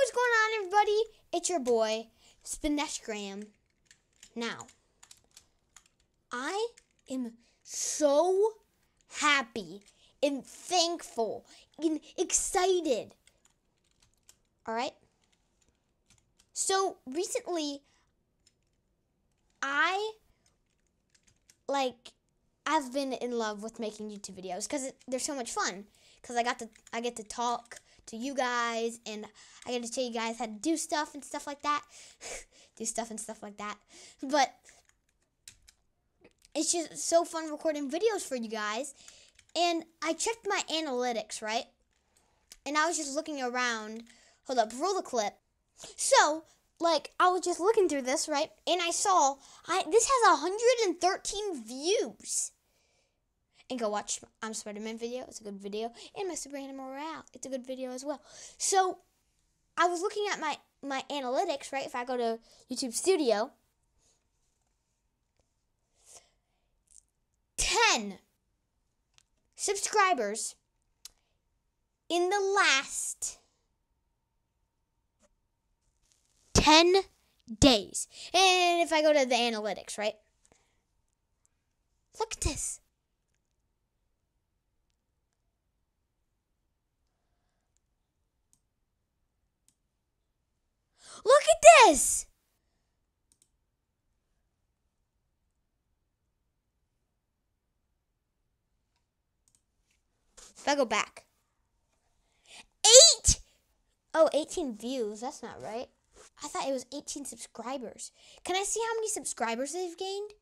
what's going on, everybody? It's your boy, Spinesh Graham. Now, I am so happy and thankful and excited. All right? So, recently, I like I've been in love with making YouTube videos because they're so much fun. Because I got to I get to talk to you guys and I get to show you guys how to do stuff and stuff like that. do stuff and stuff like that. But it's just so fun recording videos for you guys. And I checked my analytics, right? And I was just looking around. Hold up, roll the clip. So, like, I was just looking through this, right? And I saw I this has 113 views and go watch I'm Spider Man video. It's a good video. And my Super Animal Royale. It's a good video as well. So I was looking at my, my analytics, right? If I go to YouTube Studio, 10 subscribers in the last 10 days. And if I go to the analytics, right? Look at this. Look at this! If I go back. Eight! Oh, 18 views. That's not right. I thought it was 18 subscribers. Can I see how many subscribers they've gained?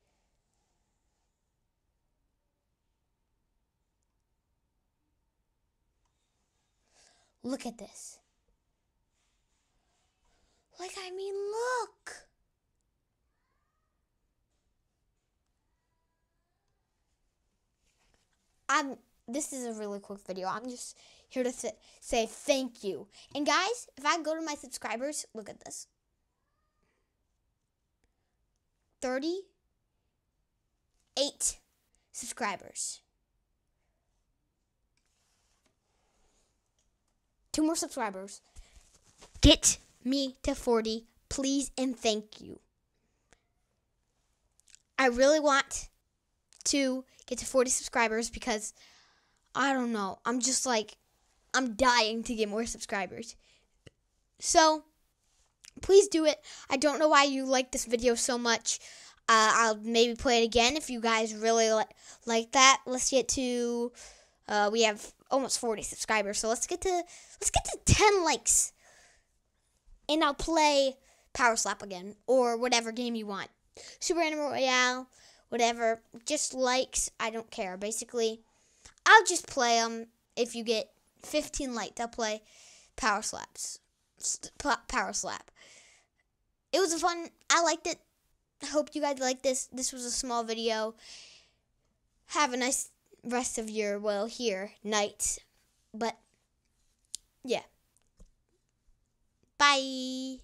Look at this. Like, I mean, look. I'm this is a really quick video. I'm just here to th- say thank you. And guys, if I go to my subscribers, look at this. 38 subscribers. Two more subscribers. Get me to 40, please and thank you. I really want to get to 40 subscribers because I don't know. I'm just like, I'm dying to get more subscribers. So, please do it. I don't know why you like this video so much. Uh, I'll maybe play it again if you guys really li- like that. Let's get to, uh, we have almost 40 subscribers, so let's get to, let's get to 10 likes and I'll play Power Slap again or whatever game you want. Super Animal Royale, whatever. Just likes, I don't care. Basically, I'll just play them. If you get 15 likes, I'll play Power Slaps. Power Slap. It was a fun. I liked it. I hope you guys liked this. This was a small video. Have a nice rest of your well here night. But yeah. Bye.